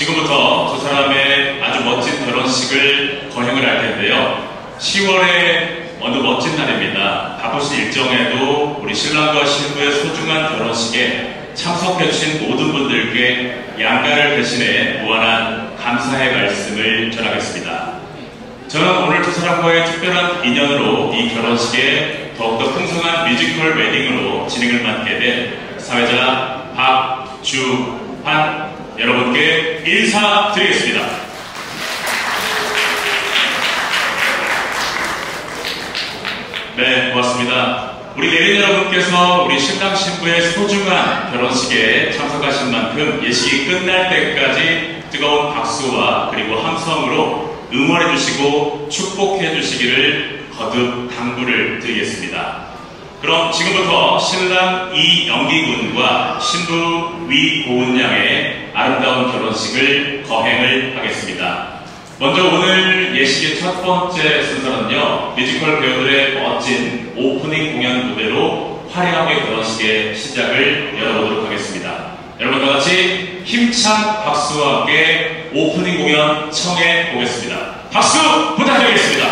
지금부터 두 사람의 아주 멋진 결혼식을 거행을 할 텐데요. 10월에 어느 멋진 날입니다. 바쁘신 일정에도 우리 신랑과 신부의 소중한 결혼식에 참석해 주신 모든 분들께 양가를 대신해 무한한 감사의 말씀을 전하겠습니다. 저는 오늘 두 사람과의 특별한 인연으로 이 결혼식에 더욱더 풍성한 뮤지컬 웨딩으로 진행을 맡게 된 사회자 박주환 여러분께 인사드리겠습니다. 네, 고맙습니다. 우리 내린 여러분께서 우리 신랑 신부의 소중한 결혼식에 참석하신 만큼 예식이 끝날 때까지 뜨거운 박수와 그리고 함성으로 응원해 주시고 축복해 주시기를 거듭 당부를 드리겠습니다. 그럼 지금부터 신랑 이영기 군과 신부 위고은 양의 아름다운 결혼식을 거행을 하겠습니다. 먼저 오늘 예식의 첫 번째 순서는요, 뮤지컬 배우들의 멋진 오프닝 공연 무대로 화려하게 결혼식의 시작을 열어보도록 하겠습니다. 여러분 다 같이 힘찬 박수와 함께 오프닝 공연 청해 보겠습니다. 박수 부탁드리겠습니다.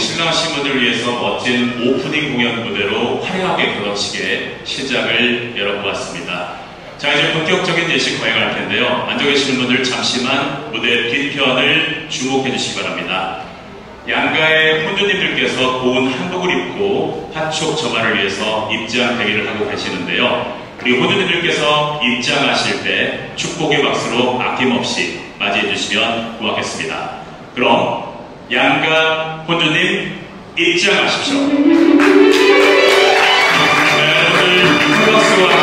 신랑 신부들 위해서 멋진 오프닝 공연 무대로 화려하게 결혼식의 시작을 열어보았습니다. 자, 이제 본격적인 예식 거행할 텐데요. 앉아 계시는 분들 잠시만 무대 뒤편을 주목해 주시기 바랍니다. 양가의 혼주님들께서 고운 한복을 입고 화촉 저만을 위해서 입장 대기를 하고 계시는데요. 우리 혼주님들께서 입장하실 때 축복의 박수로 아낌없이 맞이해 주시면 고맙겠습니다. 그럼 양가 혼주님 입장하십시오. 네, 여러분들 큰 박수와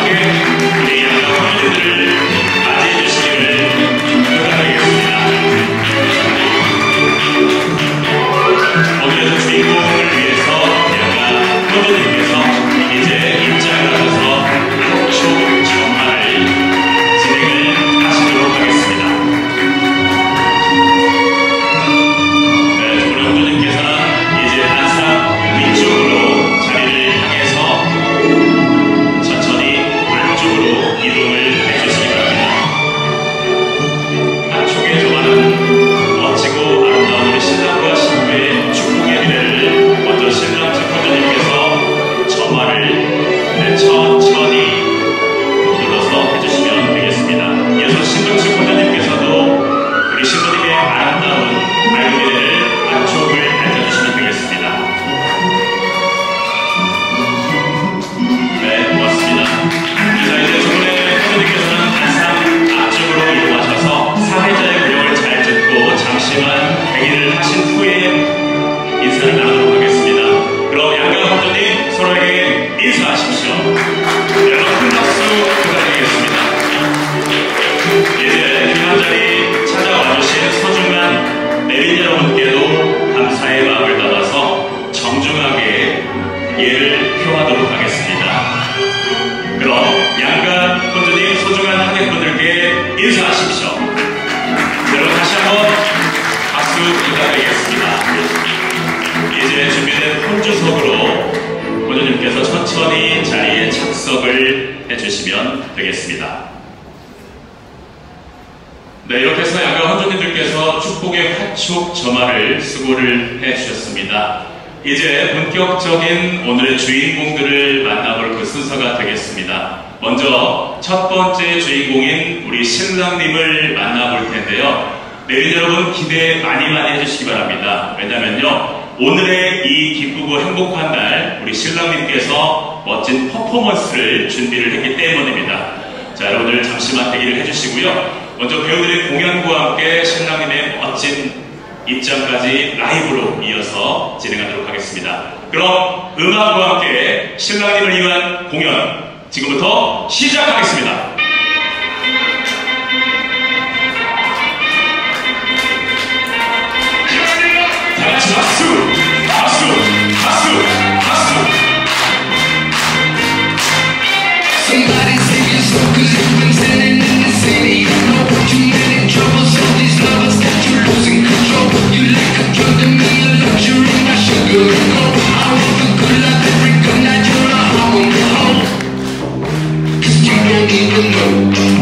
먼저 첫 번째 주인공인 우리 신랑님을 만나볼 텐데요. 내린 여러분 기대 많이 많이 해주시기 바랍니다. 왜냐면요. 오늘의 이 기쁘고 행복한 날 우리 신랑님께서 멋진 퍼포먼스를 준비를 했기 때문입니다. 자, 여러분들 잠시만 대기를 해주시고요. 먼저 배우들의 공연과 함께 신랑님의 멋진 입장까지 라이브로 이어서 진행하도록 하겠습니다. 그럼 음악과 함께 신랑님을 위한 공연 지금부터 시작하겠습니다. 다 같이 박수! 박수! 박수! 박수! Somebody say you're so good, been standing in the city. No, too many troubles, all these you.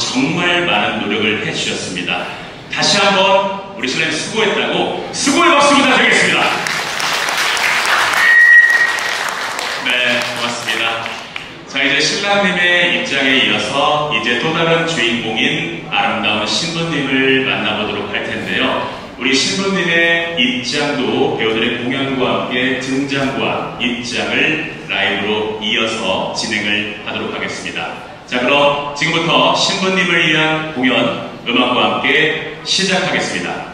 정말 많은 노력을 해주셨습니다. 다시 한번 우리 신랑님 수고했다고 수고의 박수 부탁드리겠습니다. 네, 고맙습니다. 자, 이제 신랑님의 입장에 이어서 이제 또 다른 주인공인 아름다운 신부님을 만나보도록 할 텐데요. 우리 신부님의 입장도 배우들의 공연과 함께 등장과 입장을 라이브로 이어서 진행을 하도록 하겠습니다. 자, 그럼 지금부터 신부님을 위한 공연 음악과 함께 시작하겠습니다.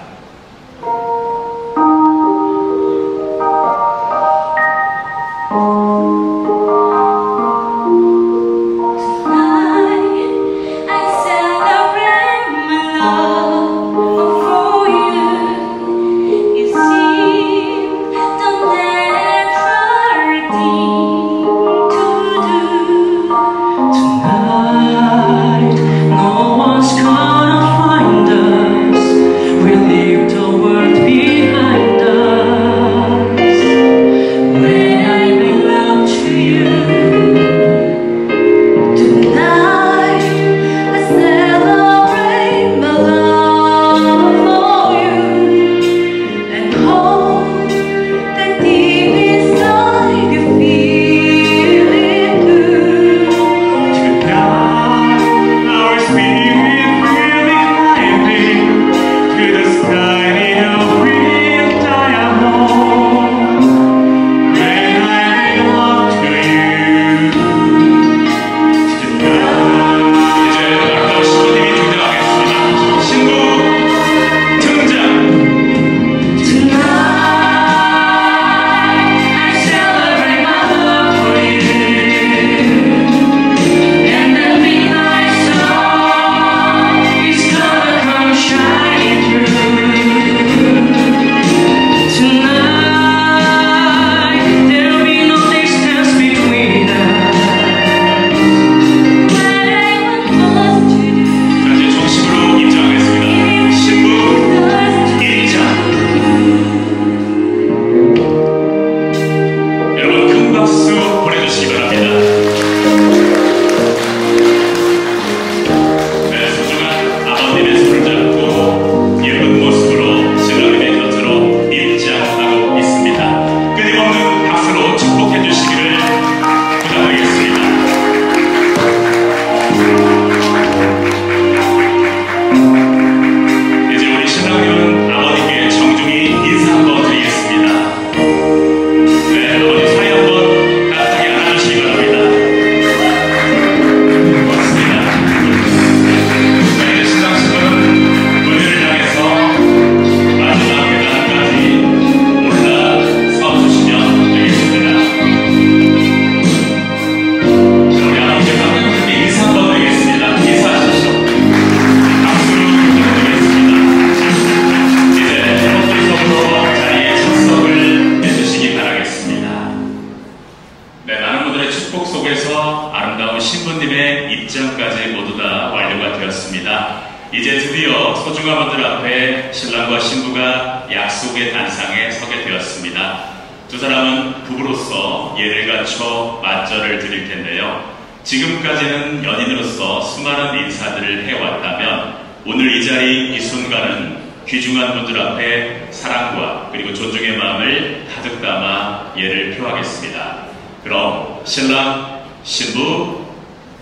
예를 표하겠습니다. 그럼 신랑, 신부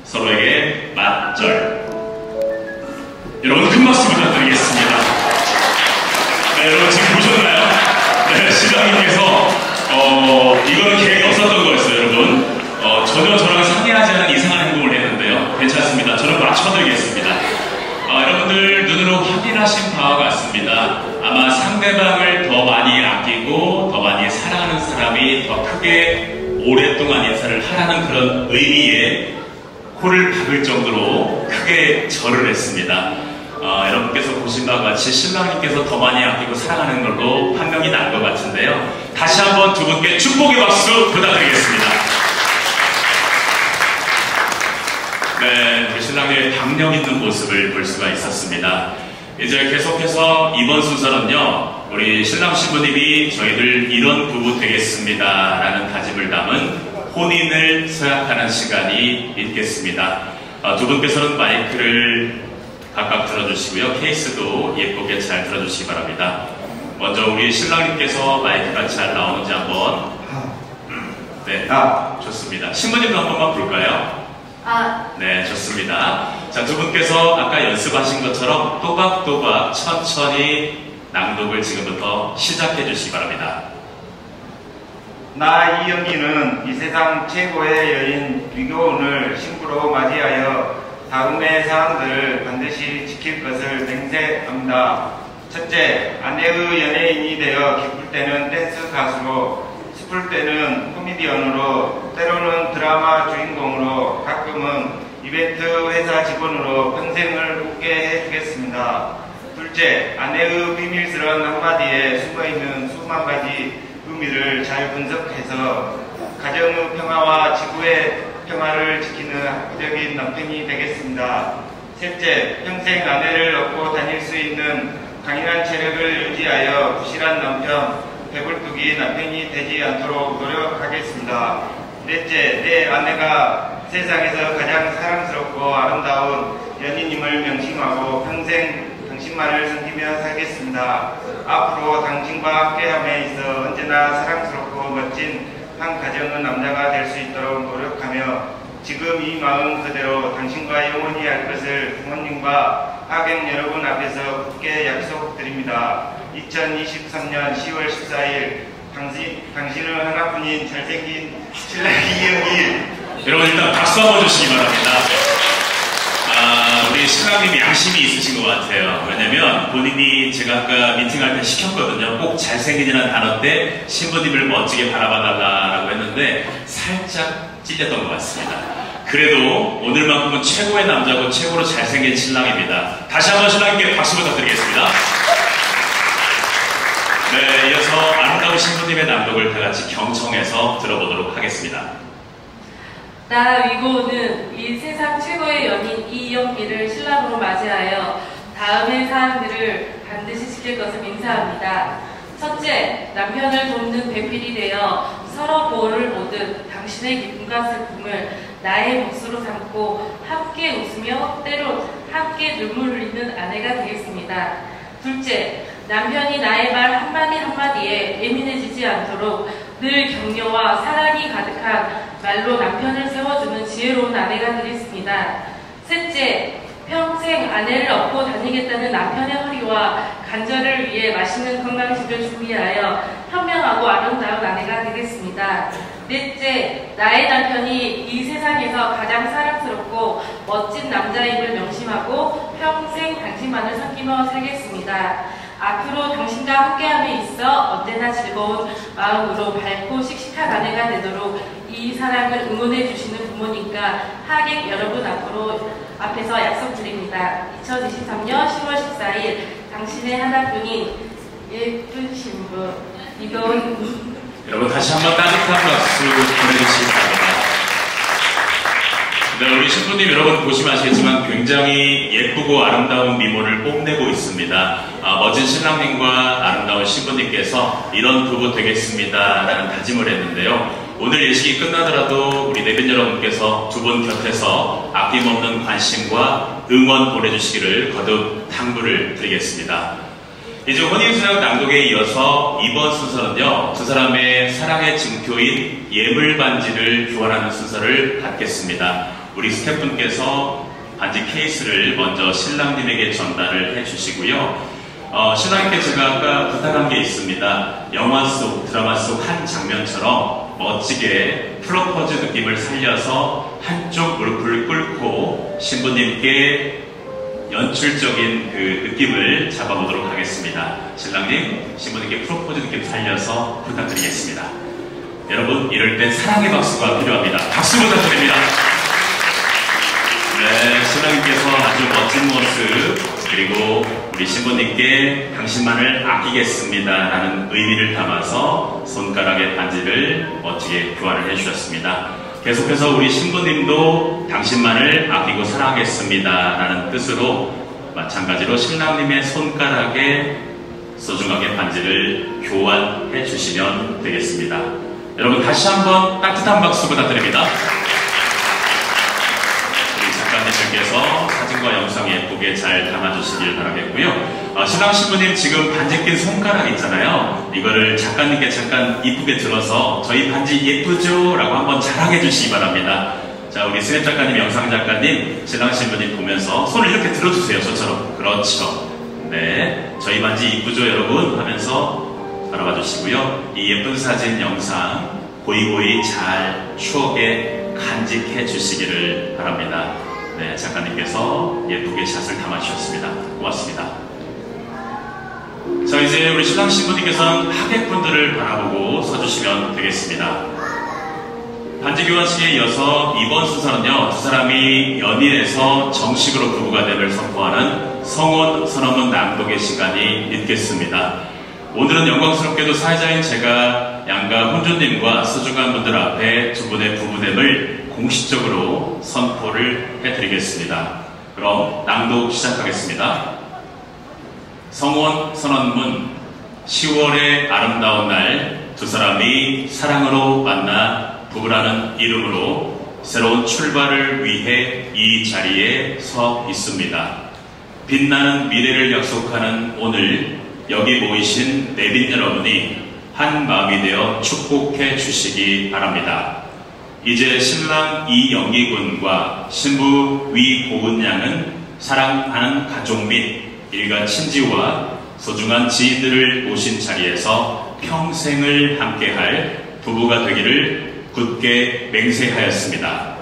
서로에게 맞절. 여러분 큰 박수 부탁드리겠습니다. 네, 여러분 지금 보셨나요? 네, 신랑님께서 어, 이거는 계획이 없었던 거였어요, 여러분. 어, 전혀 저랑 상의하지 않은 이상한 행동을 했는데요. 괜찮습니다. 저는 맞춰드리겠습니다. 어, 여러분들 눈으로 확인하신 바와 같습니다. 아마 상대방을 더 많이 아끼고 더 많이 사랑하는 사람이 더 크게 오랫동안 인사를 하라는 그런 의미의 코를 박을 정도로 크게 절을 했습니다. 어, 여러분께서 보신 바와 같이 신랑님께서 더 많이 아끼고 사랑하는 걸로 판명이 난 것 같은데요. 다시 한번 두 분께 축복의 박수 부탁드리겠습니다. 네, 우리 신랑의 박력 있는 모습을 볼 수가 있었습니다. 이제 계속해서 이번 순서는요, 우리 신랑 신부님이 저희들 이런 부부 되겠습니다. 라는 다짐을 담은 혼인을 서약하는 시간이 있겠습니다. 아, 두 분께서는 마이크를 각각 들어주시고요. 케이스도 예쁘게 잘 들어주시기 바랍니다. 먼저 우리 신랑님께서 마이크가 잘 나오는지 한번. 네, 아. 좋습니다. 신부님도 한 번만 볼까요? 아, 네, 좋습니다. 자, 두 분께서 아까 연습하신 것처럼 또박또박 천천히 낭독을 지금부터 시작해 주시기 바랍니다. 나 이영기는 이 세상 최고의 여인 위교원을 신부로 맞이하여 다음의 사항들을 반드시 지킬 것을 맹세합니다. 첫째, 아내의 연예인이 되어 기쁠 때는 댄스 가수로, 슬플 때는 코미디언으로, 때로는 드라마 주인공으로, 가끔은 이벤트 회사 직원으로 평생을 웃게 해주겠습니다. 둘째, 아내의 비밀스러운 한마디에 숨어있는 수만 가지 의미를 잘 분석해서 가정의 평화와 지구의 평화를 지키는 합리적인 남편이 되겠습니다. 셋째, 평생 아내를 얻고 다닐 수 있는 강인한 체력을 유지하여 부실한 남편, 배불뚝이 남편이 되지 않도록 노력하겠습니다. 넷째, 내 아내가 세상에서 가장 사랑스럽고 아름다운 연인임을 명심하고 평생 당신만을 섬기며 살겠습니다. 앞으로 당신과 함께함에 있어 언제나 사랑스럽고 멋진 한 가정의 남자가 될 수 있도록 노력하며 지금 이 마음 그대로 당신과 영원히 할 것을 부모님과 하객 여러분 앞에서 굳게 약속드립니다. 2023년 10월 14일 당신, 당신은 하나뿐인 잘생긴 신랑 이영일 여러분 일단 박수 한번 주시기 바랍니다. 아, 우리 신랑님이 양심이 있으신 것 같아요. 왜냐면 본인이 제가 아까 미팅할 때 시켰거든요. 꼭 잘생긴이라는 단어 때 신부님을 멋지게 바라봐달라고 했는데 살짝 찔렸던 것 같습니다. 그래도 오늘만큼은 최고의 남자고 최고로 잘생긴 신랑입니다. 다시 한번 신랑님께 박수 부탁드리겠습니다. 네, 이어서 아름다운 신부님의 낭독을 다 같이 경청해서 들어보도록 하겠습니다. 나 위고는 이 세상 최고의 연인 이영기를 신랑으로 맞이하여 다음의 사항들을 반드시 지킬 것을 맹세합니다. 첫째, 남편을 돕는 배필이 되어 서로 보호를 모든 당신의 기쁨과 슬픔을 나의 몫으로 삼고 함께 웃으며 때론 함께 눈물 흘리는 아내가 되겠습니다. 둘째, 남편이 나의 말 한마디 한마디에 예민해지지 않도록 늘 격려와 사랑이 가득한 말로 남편을 세워주는 지혜로운 아내가 되겠습니다. 셋째, 평생 아내를 업고 다니겠다는 남편의 허리와 간절을 위해 맛있는 건강식을 준비하여 현명하고 아름다운 아내가 되겠습니다. 넷째, 나의 남편이 이 세상에서 가장 사랑스럽고 멋진 남자임을 명심하고 평생 당신만을 섬기며 살겠습니다. 앞으로 당신과 함께함에 있어 언제나 즐거운 마음으로 밝고 씩씩한 아내가 되도록 이 사랑을 응원해 주시는 부모님과 하객 여러분 앞으로 앞에서 약속드립니다. 2023년 10월 14일 당신의 하나뿐인 예쁜 신부 이도은 여러분 다시 한번 따뜻한 박수 보내주시기 바랍니다. 네, 우리 신부님 여러분 보시면 아시겠지만 굉장히 예쁘고 아름다운 미모를 뽐내고 있습니다. 아, 멋진 신랑님과 아름다운 신부님께서 이런 부부 되겠습니다라는 다짐을 했는데요. 오늘 예식이 끝나더라도 우리 내빈 여러분께서 두 분 곁에서 아낌없는 관심과 응원 보내주시기를 거듭 당부를 드리겠습니다. 이제 혼인수양 낭독에 이어서 이번 순서는요, 두 사람의 사랑의 증표인 예물 반지를 교환하는 순서를 갖겠습니다. 우리 스태프분께서 반지 케이스를 먼저 신랑님에게 전달을 해주시고요. 어, 신랑님께 제가 아까 부탁한 게 있습니다. 영화 속, 드라마 속 한 장면처럼 멋지게 프로포즈 느낌을 살려서 한쪽 무릎을 꿇고 신부님께 연출적인 그 느낌을 잡아보도록 하겠습니다. 신랑님, 신부님께 프로포즈 느낌 살려서 부탁드리겠습니다. 여러분, 이럴 땐 사랑의 박수가 필요합니다. 박수 부탁드립니다. 네, 신랑님께서 아주 멋진 모습, 그리고 우리 신부님께 당신만을 아끼겠습니다. 라는 의미를 담아서 손가락에 반지를 멋지게 교환을 해주셨습니다. 계속해서 우리 신부님도 당신만을 아끼고 사랑하겠습니다. 라는 뜻으로 마찬가지로 신랑님의 손가락에 소중하게 반지를 교환해 주시면 되겠습니다. 여러분 다시 한번 따뜻한 박수 부탁드립니다. 작가님들께서 사진과 영상 예쁘게 잘 담아주시길 바라겠고요. 어, 신랑 신부님 지금 반지 낀 손가락 있잖아요. 이거를 작가님께 잠깐 이쁘게 들어서 저희 반지 예쁘죠? 라고 한번 자랑해 주시기 바랍니다. 자, 우리 스냅 작가님, 영상 작가님, 신랑 신부님 보면서 손을 이렇게 들어주세요. 저처럼. 그렇죠. 네. 저희 반지 이쁘죠, 여러분? 하면서 바라봐 주시고요. 이 예쁜 사진, 영상 고이고이 잘 추억에 간직해 주시기를 바랍니다. 네, 작가님께서 예쁘게 샷을 담아주셨습니다. 고맙습니다. 자, 이제 우리 신랑 신부님께서는 하객분들을 바라보고 서주시면 되겠습니다. 반지 교환식에 이어서 이번 순서는요, 두 사람이 연인에서 정식으로 부부가 됨을 선포하는 성혼 선언문 낭독의 시간이 있겠습니다. 오늘은 영광스럽게도 사회자인 제가 양가 혼주님과 소중한 분들 앞에 두 분의 부부됨을 공식적으로 선포를 해드리겠습니다. 그럼 낭독 시작하겠습니다. 성원 선언문 10월의 아름다운 날 두 사람이 사랑으로 만나 부부라는 이름으로 새로운 출발을 위해 이 자리에 서 있습니다. 빛나는 미래를 약속하는 오늘 여기 모이신 내빈 여러분이 한 마음이 되어 축복해 주시기 바랍니다. 이제 신랑 이영희 군과 신부 위고은 양은 사랑하는 가족 및 일가 친지와 소중한 지인들을 모신 자리에서 평생을 함께할 부부가 되기를 굳게 맹세하였습니다.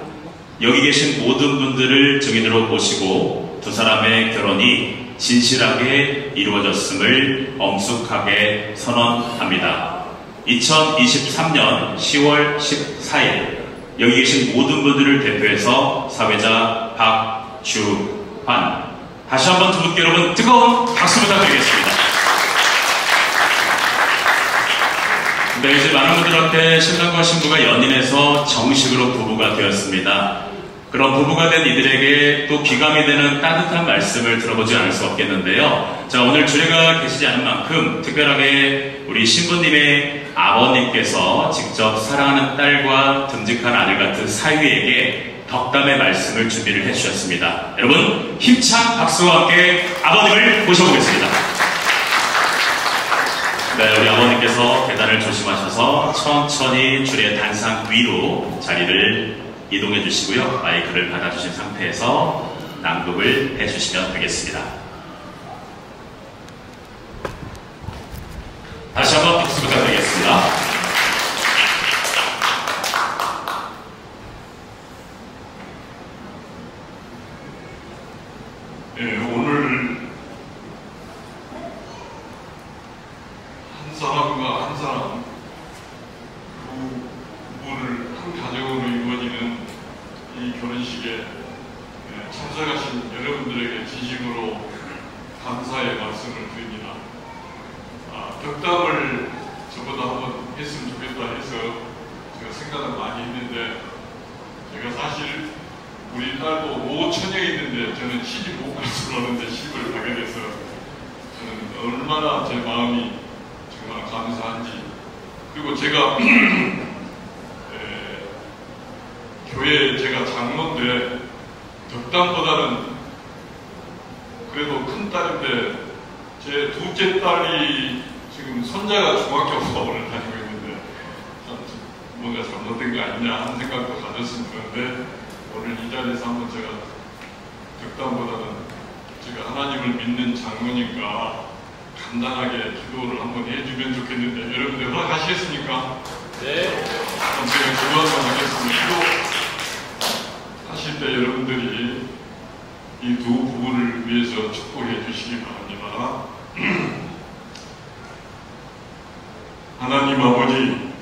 여기 계신 모든 분들을 증인으로 모시고 두 사람의 결혼이 진실하게 이루어졌음을 엄숙하게 선언합니다. 2023년 10월 14일 여기 계신 모든 분들을 대표해서 사회자 박주환 다시 한번 두 분께 여러분 뜨거운 박수 부탁드리겠습니다. 네, 이제 많은 분들한테 신랑과 신부가 연인해서 정식으로 부부가 되었습니다. 그런 부부가 된 이들에게 또 귀감이 되는 따뜻한 말씀을 들어보지 않을 수 없겠는데요. 자, 오늘 주례가 계시지 않은 만큼 특별하게 우리 신부님의 아버님께서 직접 사랑하는 딸과 듬직한 아들 같은 사위에게 덕담의 말씀을 준비를 해주셨습니다. 여러분, 힘찬 박수와 함께 아버님을 모셔보겠습니다. 네, 우리 아버님께서 계단을 조심하셔서 천천히 줄의 단상 위로 자리를 이동해 주시고요. 마이크를 받아주신 상태에서 낭독을 해주시면 되겠습니다. 다시 한번 박수 부탁드리겠습니다. 예, 오늘 한 사람과 한 사람 부부를 한 가정으로 이루어지는 이 결혼식에 예, 참석하신 여러분들에게 진심으로 감사의 말씀을 드립니다. 아, 덕담을 저보다 한번 했으면 좋겠다 해서 제가 생각을 많이 했는데 제가 사실 우리 딸도 모처녀에 있는데 저는 시집 못 갈 줄 알았는데 시집을 가게 돼서 저는 얼마나 제 마음이 정말 감사한지 그리고 제가 에, 교회 제가 장로인데 덕담보다는 그래도 큰 딸인데 제 둘째 딸이 지금 손자가 중학교 수업을 다니고 있는데 참 뭔가 잘못된 거 아니냐 하는 생각도 가졌었는데 오늘 이 자리에서 한번 제가 덕담보다는 제가 하나님을 믿는 장로니까 간단하게 기도를 한번 해주면 좋겠는데 여러분들 허락하시겠습니까? 네. 그럼 제가 기도 한번 하겠습니다. 기도 하실 때 여러분들이 이 두 부부를 위해서 축복해 주시기 바랍니다. 하나님 아버지,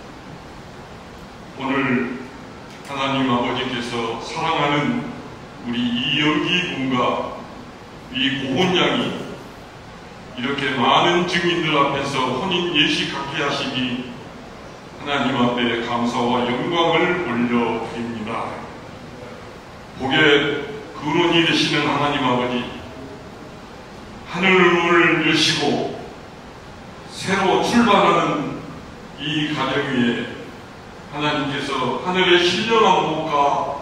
오늘 하나님 아버지께서 사랑하는 우리 이영기 군과 이 고은 양이 이렇게 많은 증인들 앞에서 혼인 예식 갖게 하시니 하나님 앞에 감사와 영광을 올려드립니다. 드립니다. 복에 근원이 되시는 하나님 아버지, 하늘을 여시고 새로 출발하는 이 가정 위에 하나님께서 하늘의 신령한 복과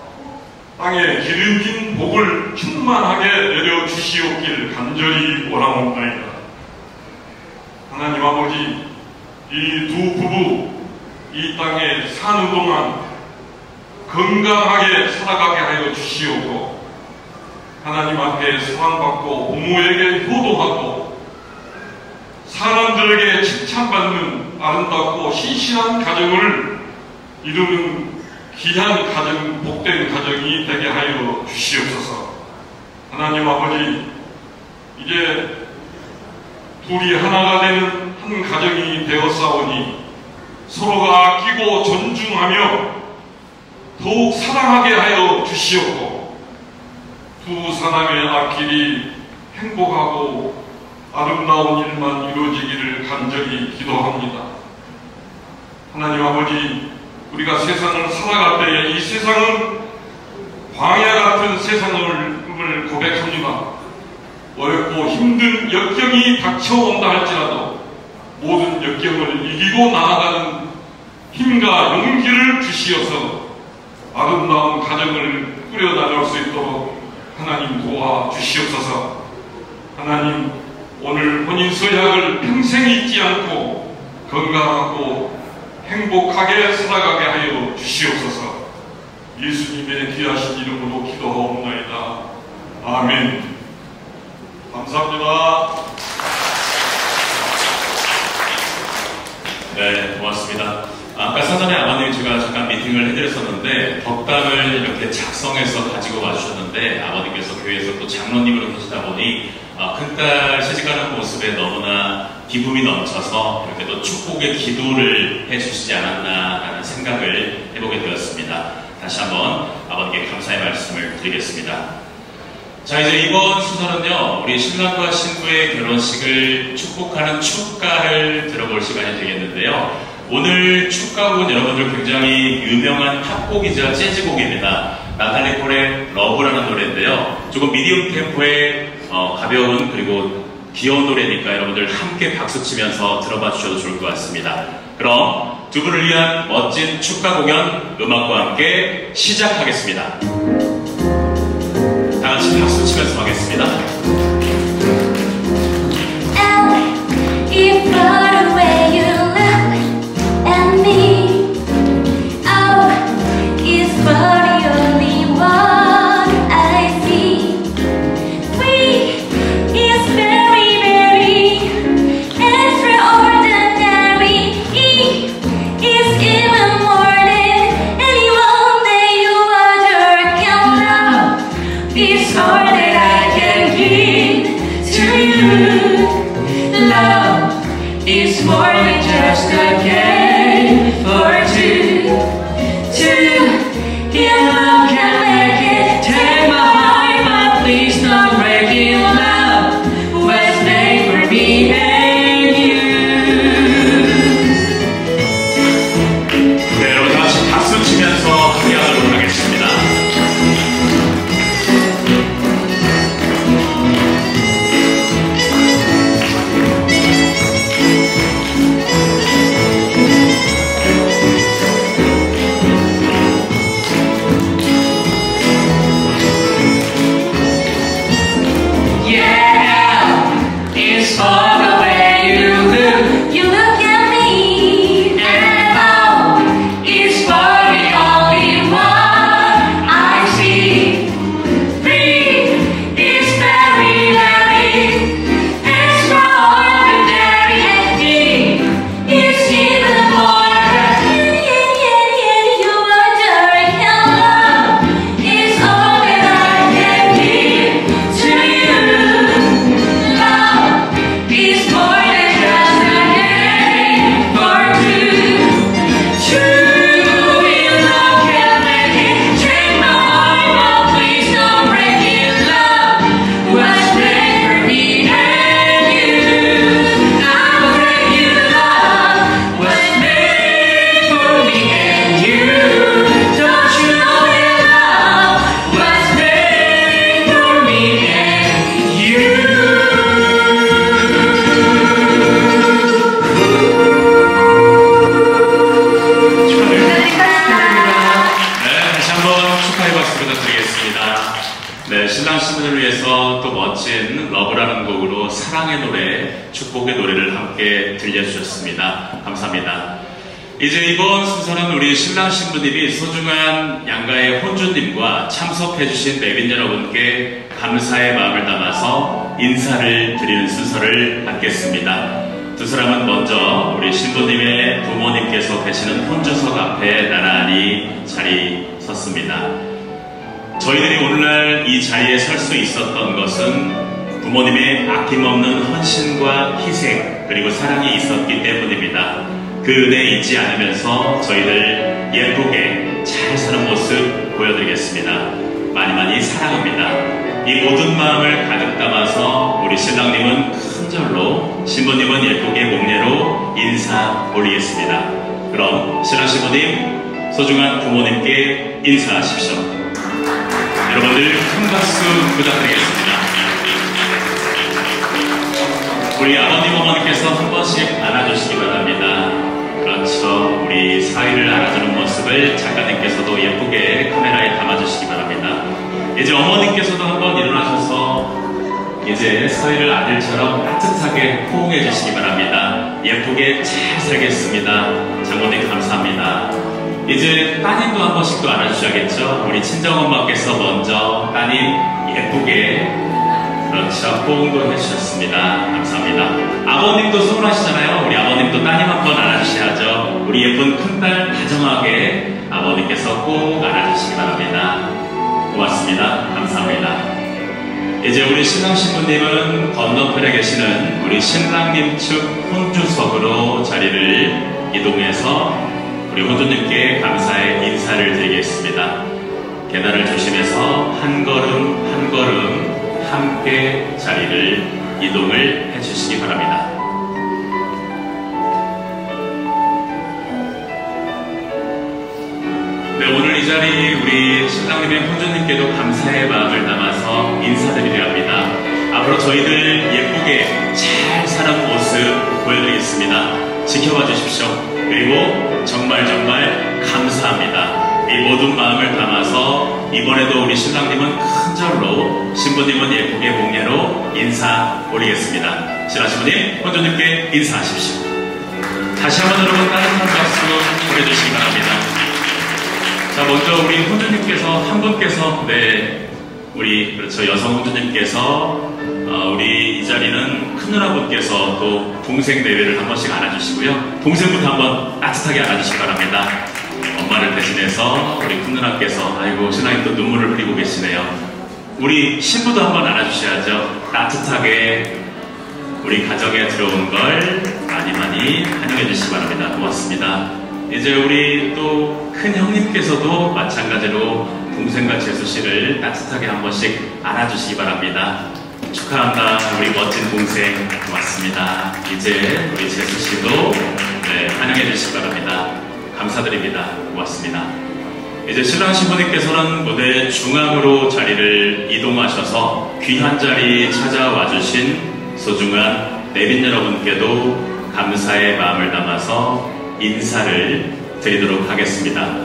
땅에 기름진 복을 충만하게 내려 주시옵길 간절히 원하옵나이다. 하나님 아버지, 이 두 부부 이 땅에 사는 동안 건강하게 살아가게 하여 주시옵고 하나님 앞에 사랑받고 부모에게 효도하고 사람들에게 칭찬받는 아름답고 신실한 가정을 이루는 귀한 가정, 복된 가정이 되게 하여 주시옵소서. 하나님 아버지, 이제 둘이 하나가 되는 한 가정이 되었사오니 서로가 아끼고 존중하며 더욱 사랑하게 하여 주시옵고 두 사람의 앞길이 행복하고 아름다운 일만 이루어지기를 간절히 기도합니다. 하나님 아버지, 우리가 세상을 살아갈 때에 이 세상은 광야 같은 세상을 고백합니다. 어렵고 힘든 역경이 닥쳐온다 할지라도 모든 역경을 이기고 나아가는 힘과 용기를 주시어서 아름다운 가정을 꾸려 나갈 수 있도록 하나님 도와 주시옵소서. 하나님 오늘 혼인 서약을 평생 잊지 않고 건강하고 행복하게 살아가게 하여 주시옵소서. 예수님의 귀하신 이름으로 기도하옵나이다. 아멘. 감사합니다. 네, 고맙습니다. 아까 사전에 아버님 제가 잠깐 미팅을 해드렸었는데 덕담을 이렇게 작성해서 가지고 와주셨는데 아버님께서 교회에서 또 장로님으로 계시다 보니 아, 큰딸 시집가는 모습에 너무나 기쁨이 넘쳐서 이렇게 또 축복의 기도를 해주시지 않았나라는 생각을 해보게 되었습니다. 다시 한번 아버님께 감사의 말씀을 드리겠습니다. 자 이제 이번 순서는요 우리 신랑과 신부의 결혼식을 축복하는 축가를 들어볼 시간이 되겠는데요 오늘 축가곡은 여러분들 굉장히 유명한 팝곡이자 재즈곡입니다 나탈리 콜의 러브라는 노래인데요 조금 미디움 템포의 어, 가벼운 그리고 귀여운 노래니까 여러분들 함께 박수 치면서 들어봐 주셔도 좋을 것 같습니다 그럼 두 분을 위한 멋진 축가 공연 음악과 함께 시작하겠습니다 다 같이 박수 치면서 하겠습니다. 신랑 신부님이 소중한 양가의 혼주님과 참석해주신 매빈 여러분께 감사의 마음을 담아서 인사를 드리는 순서를 갖겠습니다. 두 사람은 먼저 우리 신부님의 부모님께서 계시는 혼주석 앞에 나란히 자리 섰습니다. 저희들이 오늘날 이 자리에 설 수 있었던 것은 부모님의 아낌없는 헌신과 희생 그리고 사랑이 있었기 때문입니다. 그 은혜 잊지 않으면서 저희들 예쁘게 잘 사는 모습 보여드리겠습니다. 많이 많이 사랑합니다. 이 모든 마음을 가득 담아서 우리 신랑님은 큰 절로 신부님은 예쁘게 목례로 인사 올리겠습니다. 그럼 신랑 신부님 소중한 부모님께 인사하십시오. 여러분들 큰 박수 부탁드리겠습니다. 우리 아버님 어머니께서 한 번씩 안아주시기 바랍니다. 그렇죠. 우리 사위를 안아주는 모습을 작가님께서도 예쁘게 카메라에 담아주시기 바랍니다. 이제 어머님께서도 한번 일어나셔서 이제 사위를 아들처럼 따뜻하게 포옹해 주시기 바랍니다. 예쁘게 잘 살겠습니다. 장모님 감사합니다. 이제 따님도 한 번씩 또 안아주셔야겠죠? 우리 친정엄마께서 먼저 따님 예쁘게 그렇죠. 포옹도 해주셨습니다. 감사합니다. 아버님도 서운하시잖아요. 우리 아버님도 따님 한 번 안아주셔야죠. 우리 예쁜 큰딸 다정하게 아버님께서 꼭 안아주시기 바랍니다. 고맙습니다. 감사합니다. 이제 우리 신랑 신부님은 건너편에 계시는 우리 신랑님 측 혼주석으로 자리를 이동해서 우리 혼주님께 감사의 인사를 드리겠습니다. 계단을 조심해서 한 걸음 한 걸음 함께 자리를 이동을 해주시기 바랍니다. 네, 오늘 이 자리 우리 신랑님의 혼주님께도 감사의 마음을 담아서 인사드리려 합니다. 앞으로 저희들 예쁘게 잘 사는 모습 보여드리겠습니다. 지켜봐 주십시오. 그리고 정말 정말 감사합니다. 이 모든 마음을 담아서 이번에도 우리 신랑님은 큰 절로 신부님은 예쁘게 목례로 인사 올리겠습니다. 신랑 신부님, 혼주님께 인사하십시오. 다시 한번 여러분 따뜻한 박수 보내주시기 바랍니다. 자, 먼저 우리 혼주님께서 한 분께서 네 우리 그렇죠 여성 혼주님께서 어, 우리 이 자리는 큰 누나분께서 또 동생 내외를 한 번씩 안아주시고요. 동생부터 한번 따뜻하게 안아주시기 바랍니다. 엄마를 대신해서 우리 큰 누나께서 아이고 신랑이 또 눈물을 흘리고 계시네요. 우리 신부도 한번 안아주셔야죠. 따뜻하게 우리 가정에 들어온 걸 많이 많이 환영해 주시기 바랍니다. 고맙습니다. 이제 우리 또 큰 형님께서도 마찬가지로 동생과 재수 씨를 따뜻하게 한 번씩 안아주시기 바랍니다. 축하한다, 우리 멋진 동생. 고맙습니다. 이제 우리 재수 씨도 네, 환영해 주시기 바랍니다. 감사드립니다. 고맙습니다. 이제 신랑 신부님께서는 무대 중앙으로 자리를 이동하셔서 귀한 자리 찾아와 주신 소중한 내빈 여러분께도 감사의 마음을 담아서 인사를 드리도록 하겠습니다.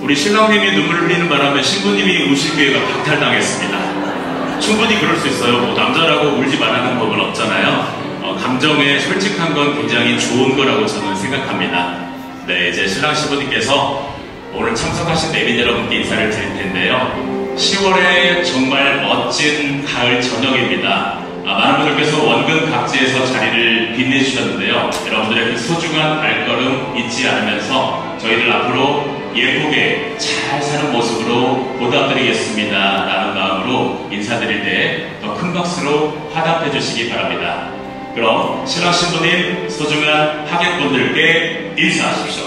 우리 신랑님이 눈물을 흘리는 바람에 신부님이 우실 기회가 박탈당했습니다. 충분히 그럴 수 있어요. 뭐 남자라고 울지 말라는 법은 없잖아요. 어, 감정에 솔직한 건 굉장히 좋은 거라고 저는 생각합니다. 네, 이제 신랑 신부님께서 오늘 참석하신 내빈 여러분께 인사를 드릴 텐데요. 10월에 정말 멋진 가을 저녁입니다. 아, 많은 분들께서 원근 각지에서 자리를 빛내주셨는데요. 여러분들의 그 소중한 발걸음 잊지 않으면서 저희들 앞으로 예쁘게 잘 사는 모습으로 보답드리겠습니다. 라는 마음으로 인사드릴 때 더 큰 박수로 화답해 주시기 바랍니다. 그럼 신랑 신부님 소중한 하객분들께 인사하십시오.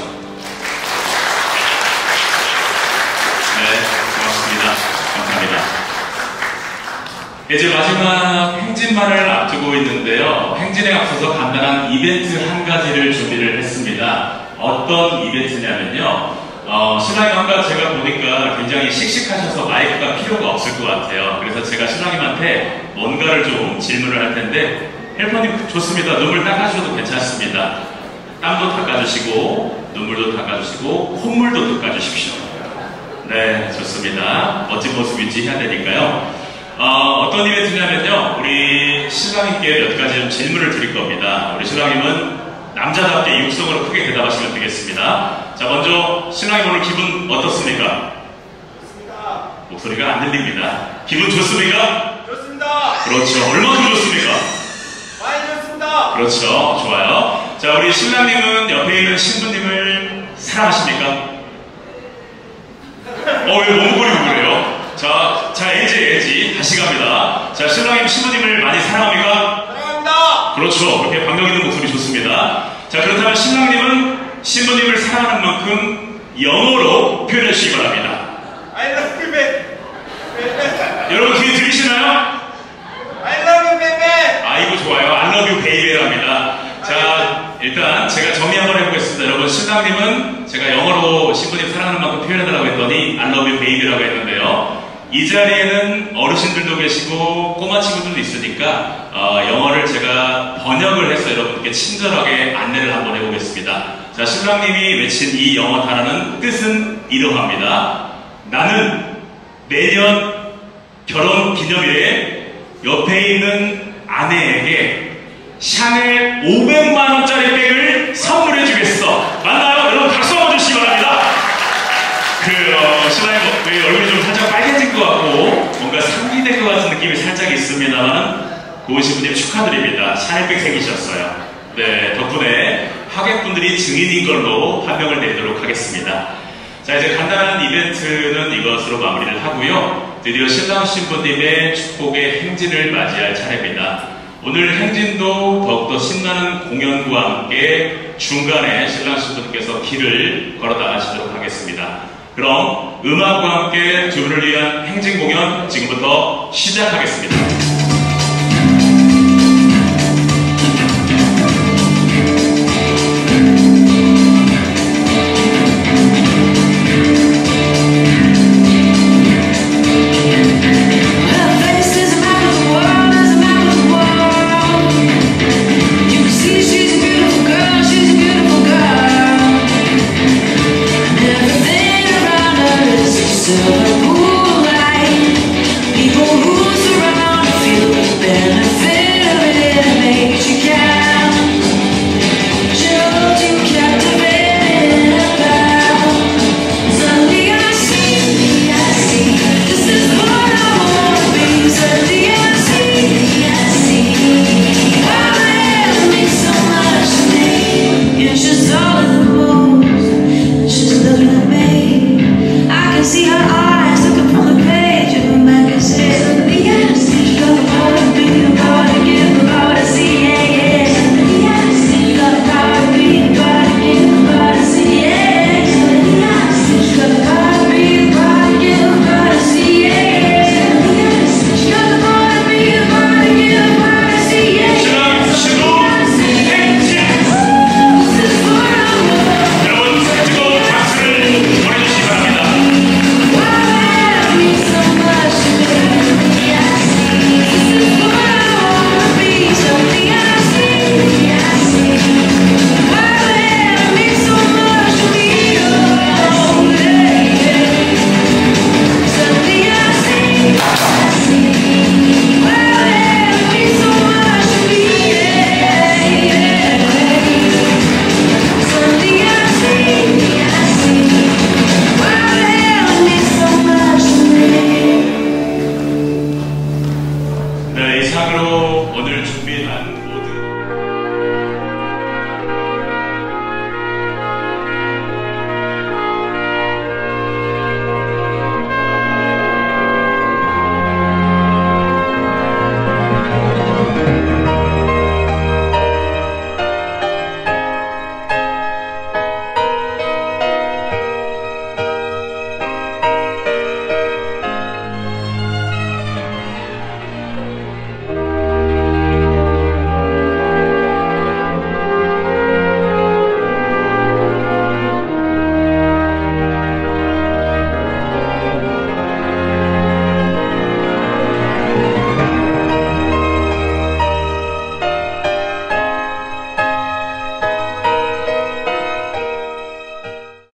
네, 고맙습니다. 감사합니다. 이제 마지막 행진만을 앞두고 있는데요. 행진에 앞서서 간단한 이벤트 한 가지를 준비를 했습니다. 어떤 이벤트냐면요. 어, 신랑님과 제가 보니까 굉장히 씩씩하셔서 마이크가 필요가 없을 것 같아요. 그래서 제가 신랑님한테 뭔가를 좀 질문을 할 텐데 헬퍼님 좋습니다. 눈물 닦아주셔도 괜찮습니다. 땀도 닦아주시고 눈물도 닦아주시고 콧물도 닦아주십시오. 네, 좋습니다. 멋진 모습 유지해야 되니까요. 어, 떤 이벤트냐면요. 우리 신랑님께 몇 가지 좀 질문을 드릴 겁니다. 우리 신랑님은 남자답게 육성으로 크게 대답하시면 되겠습니다. 자, 먼저 신랑님 오늘 기분 어떻습니까? 목소리가 안 들립니다. 기분 좋습니까? 좋습니다. 그렇죠. 얼마큼 좋습니까? 그렇죠. 좋아요. 자, 우리 신랑님은 옆에 있는 신부님을 사랑하십니까? 어, 왜몸 부리고 그래요? 자, 자, 엔지, 엔지. 다시 갑니다. 자, 신랑님 신부님을 많이 사랑합니까? 사랑합니다. 그렇죠. 그렇게 박력 있는 목소리 좋습니다. 자, 그렇다면 신랑님은 신부님을 사랑하는 만큼 영어로 표현해 주시기 바랍니다. I love you, baby. 여러분 귀에 들리시나요? I love you, baby. 아이고 좋아요. I love you baby랍니다. 자, 일단 제가 정리 한번 해보겠습니다. 여러분, 신랑님은 제가 영어로 신부님 사랑하는 만큼 표현해달라고 했더니 I love you baby라고 했는데요. 이 자리에는 어르신들도 계시고 꼬마 친구들도 있으니까 어, 영어를 제가 번역을 해서 여러분께 친절하게 안내를 한번 해보겠습니다. 자, 신랑님이 외친 이 영어 단어는 뜻은 이러합니다. 나는 내년 결혼 기념일에 옆에 있는 아내에게 샤넬 500만 원짜리 백을 선물해 주겠어. 맞나요? 여러분 박수 한번 주시기 바랍니다. 그 어, 신랑의 뭐- 왜 얼굴이 좀 살짝 빨개진 것 같고 뭔가 상기된 것 같은 느낌이 살짝 있습니다만 고은신 분님 축하드립니다. 샤넬백 생기셨어요. 네 덕분에 하객분들이 증인인 걸로 한 명을 내도록 하겠습니다. 자 이제 간단한 이벤트는 이것으로 마무리를 하고요. 드디어 신랑 신부님의 축복의 행진을 맞이할 차례입니다. 오늘 행진도 더욱더 신나는 공연과 함께 중간에 신랑 신부님께서 길을 걸어 나가시도록 하겠습니다. 그럼 음악과 함께 두 분을 위한 행진 공연 지금부터 시작하겠습니다.